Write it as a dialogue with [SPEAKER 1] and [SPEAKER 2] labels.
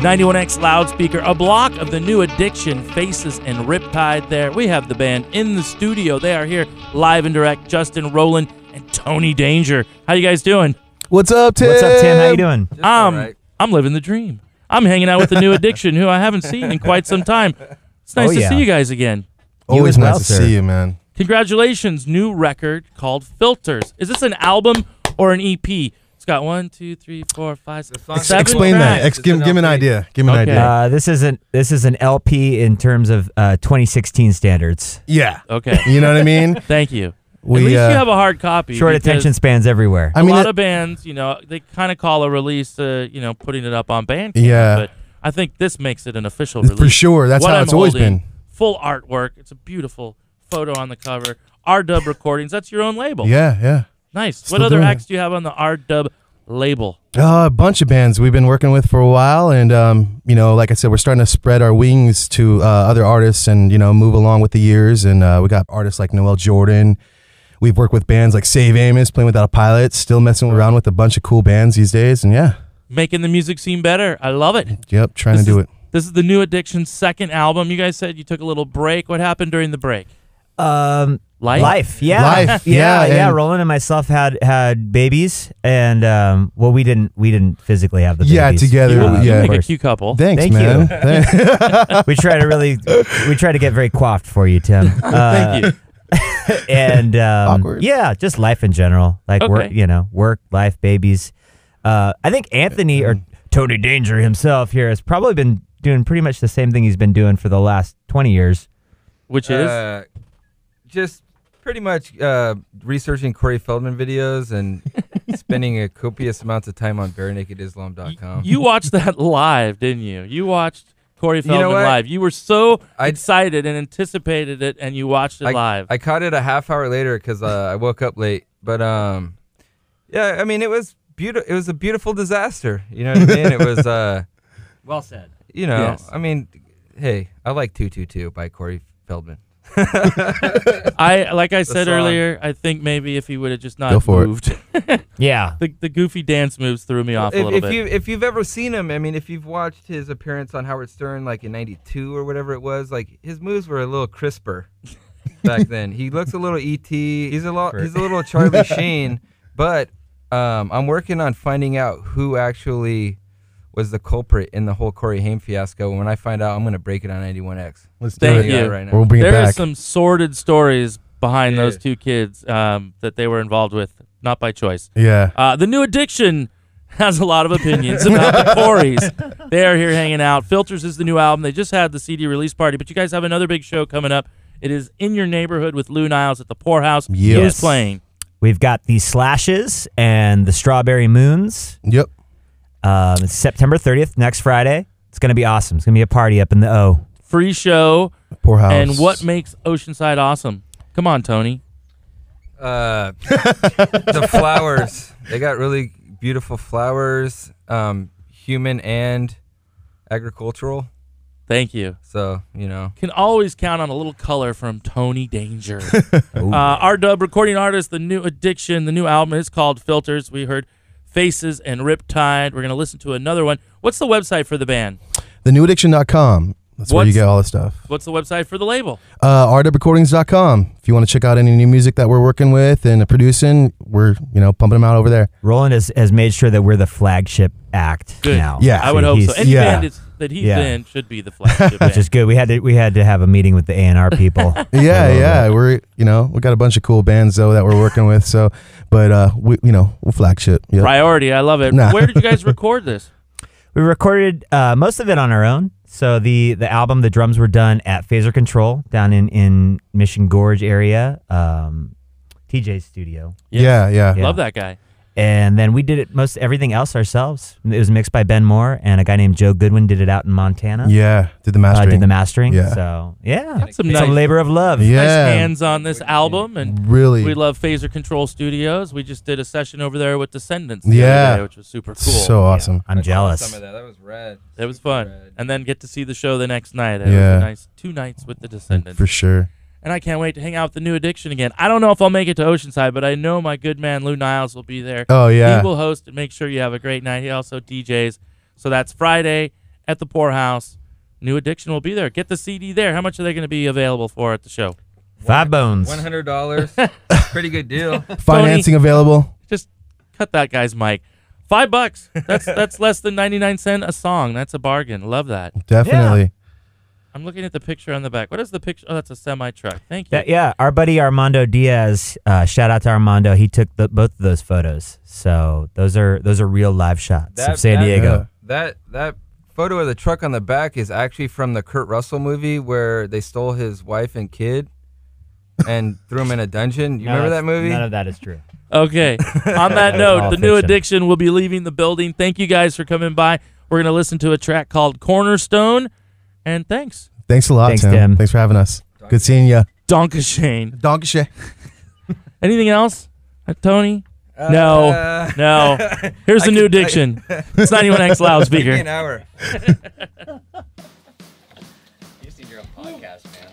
[SPEAKER 1] 91X loudspeaker, a block of the new Addiction, Faces, and Riptide there. We have the band in the studio. They are here live and direct. Justin Roland and Tony Danger. How you guys doing?
[SPEAKER 2] What's up, Tim?
[SPEAKER 3] What's up, Tim? How you doing?
[SPEAKER 1] Um, I'm living the dream. I'm hanging out with the new Addiction, who I haven't seen in quite some time. It's nice
[SPEAKER 3] Oh,
[SPEAKER 1] to
[SPEAKER 3] yeah.
[SPEAKER 1] see you guys again.
[SPEAKER 2] Always
[SPEAKER 3] as
[SPEAKER 2] nice
[SPEAKER 3] well,
[SPEAKER 2] to
[SPEAKER 3] sir.
[SPEAKER 2] see you, man.
[SPEAKER 1] Congratulations, new record called Filters. Is this an album or an EP? It's got one, two, three, four, five, six,
[SPEAKER 4] song-
[SPEAKER 1] seven
[SPEAKER 2] Explain that. Ex- give, give me an
[SPEAKER 4] an
[SPEAKER 2] idea. Give me an
[SPEAKER 1] Okay.
[SPEAKER 2] idea.
[SPEAKER 3] Uh, this isn't this is an LP in terms of uh, 2016 standards.
[SPEAKER 2] yeah.
[SPEAKER 1] Okay,
[SPEAKER 2] You know what I mean?
[SPEAKER 1] thank you.
[SPEAKER 2] We,
[SPEAKER 1] At least
[SPEAKER 2] uh,
[SPEAKER 1] you have a hard copy.
[SPEAKER 3] Short
[SPEAKER 1] because
[SPEAKER 3] attention spans everywhere.
[SPEAKER 2] I
[SPEAKER 1] a
[SPEAKER 2] mean, a
[SPEAKER 1] lot
[SPEAKER 2] it-
[SPEAKER 1] of bands, you know, they kind of call a release, uh, you know, putting it up on Bandcamp.
[SPEAKER 2] Yeah.
[SPEAKER 1] But I think this makes it an official release.
[SPEAKER 2] for sure. That's
[SPEAKER 1] What
[SPEAKER 2] how
[SPEAKER 1] I'm
[SPEAKER 2] it's always
[SPEAKER 1] holding,
[SPEAKER 2] been.
[SPEAKER 1] Full artwork. It's a beautiful photo on the cover. R Dub Recordings. That's your own label.
[SPEAKER 2] Yeah, yeah.
[SPEAKER 1] Nice.
[SPEAKER 2] Still
[SPEAKER 1] what other
[SPEAKER 2] doing it.
[SPEAKER 1] acts do you have on the R Dub label?
[SPEAKER 2] Uh, a bunch of bands we've been working with for a while, and um, you know, like I said, we're starting to spread our wings to uh, other artists, and you know, move along with the years. And uh, we got artists like Noel Jordan. We've worked with bands like Save Amos, playing without a pilot. Still messing around with a bunch of cool bands these days, and yeah,
[SPEAKER 1] Making the music seem better. I love it.
[SPEAKER 2] yep, trying
[SPEAKER 1] This
[SPEAKER 2] to do
[SPEAKER 1] is-
[SPEAKER 2] it.
[SPEAKER 1] This is the New Addiction's second album. You guys said you took a little break. What happened during the break?
[SPEAKER 3] Um,
[SPEAKER 1] Life?
[SPEAKER 3] life, yeah,
[SPEAKER 2] Life,
[SPEAKER 3] yeah,
[SPEAKER 2] yeah,
[SPEAKER 3] yeah. Roland and myself had had babies, and um, well, we didn't we didn't physically have the
[SPEAKER 2] Yeah,
[SPEAKER 3] babies.
[SPEAKER 2] together,
[SPEAKER 1] You,
[SPEAKER 3] Uh,
[SPEAKER 1] you
[SPEAKER 2] yeah.
[SPEAKER 1] make a
[SPEAKER 3] first.
[SPEAKER 1] cute couple.
[SPEAKER 2] Thanks,
[SPEAKER 3] Thank
[SPEAKER 2] man.
[SPEAKER 3] you. We try to really we try to get very quaffed for you, Tim. Uh,
[SPEAKER 1] Thank you.
[SPEAKER 3] and um,
[SPEAKER 2] Awkward.
[SPEAKER 3] yeah, just life in general, like work, you know, work, life, babies. Uh, I think Anthony or Tony Danger himself here has probably been doing pretty much the same thing he's been doing for the last twenty years.
[SPEAKER 1] Which is
[SPEAKER 4] Uh, just pretty much uh, researching Corey Feldman videos and spending a copious amounts of time on barenakedislam.com.
[SPEAKER 1] you watched that live, didn't you? You watched Corey
[SPEAKER 4] You know
[SPEAKER 1] Feldman live. You were so
[SPEAKER 4] I-
[SPEAKER 1] excited and anticipated it, and you watched it
[SPEAKER 4] I,
[SPEAKER 1] live.
[SPEAKER 4] I caught it a half hour later because uh, I woke up late. But um, yeah, I mean it was beautiful. It was a beautiful disaster. You know what I mean? It was uh,
[SPEAKER 3] Well said.
[SPEAKER 4] you know,
[SPEAKER 1] Yes.
[SPEAKER 4] I mean, hey, I like two two two by Corey Feldman.
[SPEAKER 1] I like I said
[SPEAKER 4] song.
[SPEAKER 1] earlier. I think maybe if he would have just not
[SPEAKER 2] Go for it.
[SPEAKER 1] moved,
[SPEAKER 3] Yeah,
[SPEAKER 1] the the goofy dance moves threw me off a little
[SPEAKER 4] if
[SPEAKER 1] bit.
[SPEAKER 4] you if you've ever seen him, I mean, if you've watched his appearance on Howard Stern like in '92 or whatever it was, like his moves were a little crisper back then. He looks a little ET. He's a lot. He's a little Charlie Sheen. But um, I'm working on finding out who actually was the culprit in the whole Corey Haim fiasco. When I find out, I'm gonna break it on 91X.
[SPEAKER 2] Let's do
[SPEAKER 1] Thank
[SPEAKER 2] it.
[SPEAKER 1] you.
[SPEAKER 4] Right now.
[SPEAKER 2] We'll bring
[SPEAKER 1] There
[SPEAKER 2] it
[SPEAKER 1] are some sordid stories behind
[SPEAKER 4] Yeah.
[SPEAKER 1] those two kids um, that they were involved with, not by choice.
[SPEAKER 2] yeah.
[SPEAKER 1] Uh, the new addiction has a lot of opinions about the Corys. They are here hanging out. Filters is the new album. They just had the CD release party, but you guys have another big show coming up. It is in your neighborhood with Lou Niles at the Pour House.
[SPEAKER 2] Yes.
[SPEAKER 1] Who's playing?
[SPEAKER 3] we've got the Slashes and the Strawberry Moons.
[SPEAKER 2] Yep.
[SPEAKER 3] Um, it's September 30th, next Friday. It's gonna be awesome. It's gonna be a party up in the O.
[SPEAKER 1] Free show.
[SPEAKER 2] Pour House.
[SPEAKER 1] And what makes Oceanside awesome? Come on, Tony.
[SPEAKER 4] Uh, the flowers. They got really beautiful flowers, um, human and agricultural.
[SPEAKER 1] Thank you.
[SPEAKER 4] So you know,
[SPEAKER 1] Can always count on a little color from Tony Danger. uh, R Dub recording artist, the new addiction, the new album is called Filters. We heard Faces and Riptide. We're going to listen to another one. What's the website for the band?
[SPEAKER 2] TheNewAddiction.com. That's where you get all the stuff.
[SPEAKER 1] What's the website for the label?
[SPEAKER 2] Uh, RWRecordings.com. If you want to check out any new music that we're working with and producing, we're you know pumping them out over there.
[SPEAKER 3] Roland has, has made sure that we're the flagship act
[SPEAKER 1] Good.
[SPEAKER 3] now.
[SPEAKER 2] Yeah.
[SPEAKER 1] I would hope so.
[SPEAKER 3] he's-
[SPEAKER 1] Any
[SPEAKER 2] yeah.
[SPEAKER 1] band is, that he's
[SPEAKER 3] Yeah.
[SPEAKER 1] in should be the flagship
[SPEAKER 3] Which is good. We had to we had to have a meeting with the A and R people.
[SPEAKER 2] Yeah,
[SPEAKER 3] love
[SPEAKER 2] yeah. We're you know we got a bunch of cool bands though that we're working with. So, but uh, we you know we're flagship. Yep.
[SPEAKER 1] Priority. I love it.
[SPEAKER 2] Nah.
[SPEAKER 1] Where did you guys record this?
[SPEAKER 3] We recorded uh, most of it on our own. So the the album, the drums were done at Phaser Control down in in Mission Gorge area, um, TJ's studio,
[SPEAKER 2] Yeah, yeah.
[SPEAKER 3] Yeah.
[SPEAKER 1] Love that guy.
[SPEAKER 3] And then we did it most everything else ourselves. It was mixed by Ben Moore and a guy named Joe Goodwin did it out in Montana.
[SPEAKER 2] Yeah, did the
[SPEAKER 3] uh,
[SPEAKER 2] mastering.
[SPEAKER 3] did the mastering.
[SPEAKER 2] Yeah.
[SPEAKER 3] So yeah,
[SPEAKER 1] That's some
[SPEAKER 3] some
[SPEAKER 1] nice-
[SPEAKER 3] labor of love.
[SPEAKER 2] Yeah.
[SPEAKER 1] Nice hands on this album and
[SPEAKER 2] really.
[SPEAKER 1] We love Phaser Control Studios. We just did a session over there with Descendents. the
[SPEAKER 2] Yeah.
[SPEAKER 1] other day, which was super cool.
[SPEAKER 2] So awesome.
[SPEAKER 3] I'm
[SPEAKER 4] I
[SPEAKER 3] jealous.
[SPEAKER 4] Some of that. That was rad.
[SPEAKER 1] it was fun,
[SPEAKER 4] Rad.
[SPEAKER 1] and then get to see the show the next night. It
[SPEAKER 2] Yeah.
[SPEAKER 1] was a nice two nights with the Descendents,
[SPEAKER 2] For sure.
[SPEAKER 1] And I can't wait to hang out with the New Addiction again. I don't know if I'll make it to Oceanside, but I know my good man Lou Niles will be there.
[SPEAKER 2] Oh yeah.
[SPEAKER 1] He will host and make sure you have a great night. He also DJs, so that's Friday at the Pour House. New Addiction will be there. Get the CD there. How much are they going to be available for at the show?
[SPEAKER 3] Five bones.
[SPEAKER 4] One hundred dollars. Pretty good deal.
[SPEAKER 2] Financing available.
[SPEAKER 1] Just cut that guy's mic. Five bucks. That's that's less than ninety nine cent a song. That's a bargain. Love that.
[SPEAKER 2] Definitely.
[SPEAKER 1] I'm looking at the picture on the back. What is the picture? Oh, that's a semi truck. Thank you.
[SPEAKER 3] That- yeah, our buddy Armando Diaz. Uh, shout out to Armando. He took the, both of those photos. So those are those are real live shots of San
[SPEAKER 4] that-
[SPEAKER 3] Diego.
[SPEAKER 4] That that photo of the truck on the back is actually from the Kurt Russell movie where they stole his wife and kid and threw him in a dungeon. You
[SPEAKER 3] No,
[SPEAKER 4] remember that movie?
[SPEAKER 3] None of that is true.
[SPEAKER 1] Okay. On that
[SPEAKER 3] That's
[SPEAKER 1] note,
[SPEAKER 3] all
[SPEAKER 1] the new
[SPEAKER 3] fiction.
[SPEAKER 1] addiction will be leaving the building. Thank you guys for coming by. We're going to listen to a track called Cornerstone. And thanks.
[SPEAKER 2] Thanks a lot,
[SPEAKER 3] Thanks,
[SPEAKER 2] Tim.
[SPEAKER 3] Tim.
[SPEAKER 2] Thanks for having us. Good seeing you.
[SPEAKER 1] Donka Shane.
[SPEAKER 2] Donkey
[SPEAKER 1] Anything else? Uh, Tony? no.
[SPEAKER 4] Uh,
[SPEAKER 1] No. Here's the
[SPEAKER 4] I
[SPEAKER 1] new
[SPEAKER 4] could- I-
[SPEAKER 1] addiction. It's 91X
[SPEAKER 4] Give me an
[SPEAKER 1] loudspeaker.
[SPEAKER 4] hour.
[SPEAKER 5] You just need your own podcast, man.